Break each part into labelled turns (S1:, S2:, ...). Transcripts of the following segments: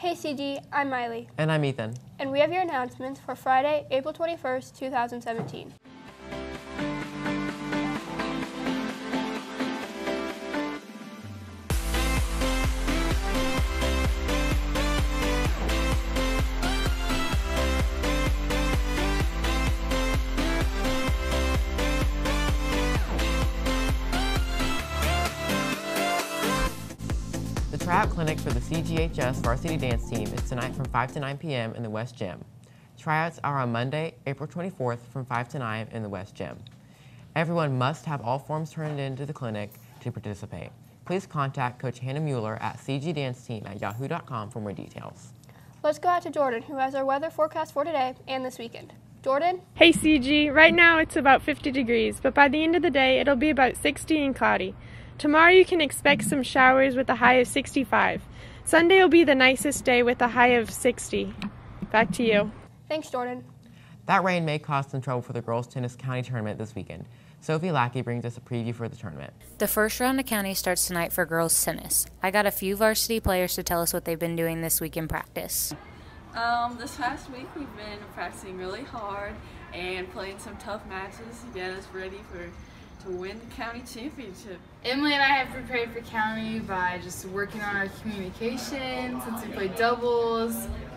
S1: Hey CG, I'm Miley,
S2: And I'm Ethan.
S1: and we have your announcements for Friday, April 21st, 2017.
S2: Tryout clinic for the CGHS varsity dance team is tonight from 5 to 9 p.m. in the West Gym. Tryouts are on Monday, April 24th from 5 to 9 in the West Gym. Everyone must have all forms turned in to the clinic to participate. Please contact Coach Hannah Mueller at cgdanceteam at yahoo.com for more details.
S1: Let's go out to Jordan, who has our weather forecast for today and this weekend. Jordan?
S3: Hey CG, right now it's about 50 degrees, but by the end of the day it'll be about 60 and cloudy. Tomorrow you can expect some showers with a high of 65. Sunday will be the nicest day with a high of 60. Back to you.
S1: Thanks, Jordan.
S2: That rain may cause some trouble for the girls' tennis county tournament this weekend. Sophie Lackey brings us a preview for the tournament.
S4: The first round of county starts tonight for girls tennis. I got a few varsity players to tell us what they've been doing this week in practice.
S5: Um, this past week we've been practicing really hard and playing some tough matches to get us ready for to win the county championship.
S6: Emily and I have prepared for county by just working on our communication since we play doubles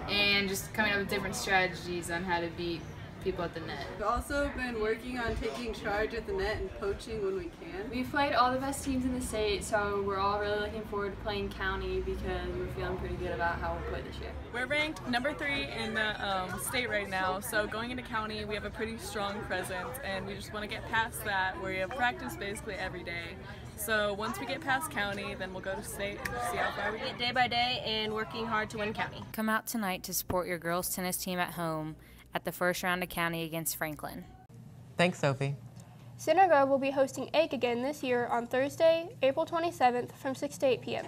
S6: and just coming up with different strategies on how to beat people at the net.
S5: We've also been working on taking charge at the net and poaching when we can.
S7: We've played all the best teams in the state, so we're all really looking forward to playing county because we're feeling pretty good about how we'll play this year.
S8: We're ranked number three in the um, state right now, so going into county, we have a pretty strong presence, and we just want to get past that, where we have practice basically every day. So once we get past county, then we'll go to state and see how far we get.
S9: Day by day and working hard to win county.
S4: Come out tonight to support your girls tennis team at home at the first round of county against Franklin.
S2: Thanks, Sophie.
S1: Center Grove will be hosting AIC again this year on Thursday, April 27th from 6 to 8 p.m.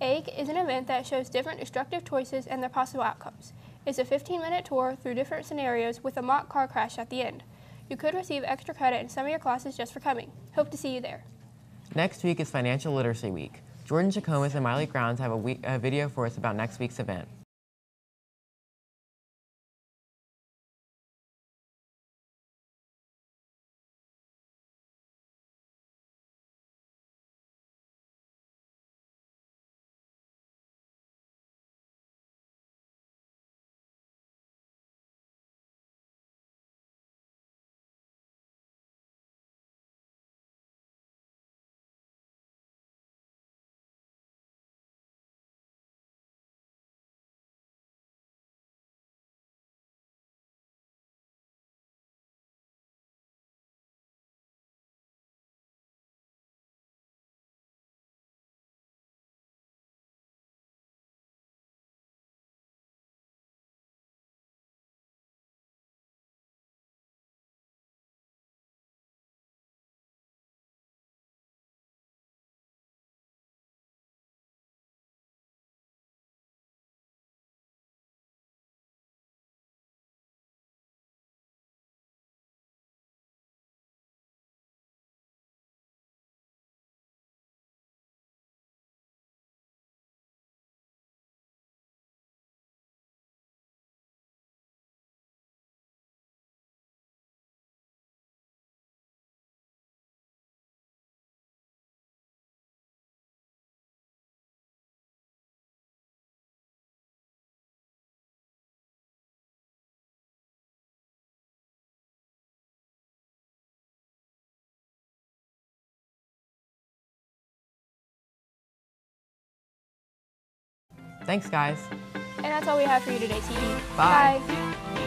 S1: AIC is an event that shows different destructive choices and their possible outcomes. It's a 15 minute tour through different scenarios with a mock car crash at the end. You could receive extra credit in some of your classes just for coming. Hope to see you there.
S2: Next week is Financial Literacy Week. Jordan Chacomas and Miley Grounds have a, week, a video for us about next week's event. Thanks, guys.
S1: And that's all we have for you today, TV.
S2: Bye.
S1: Bye.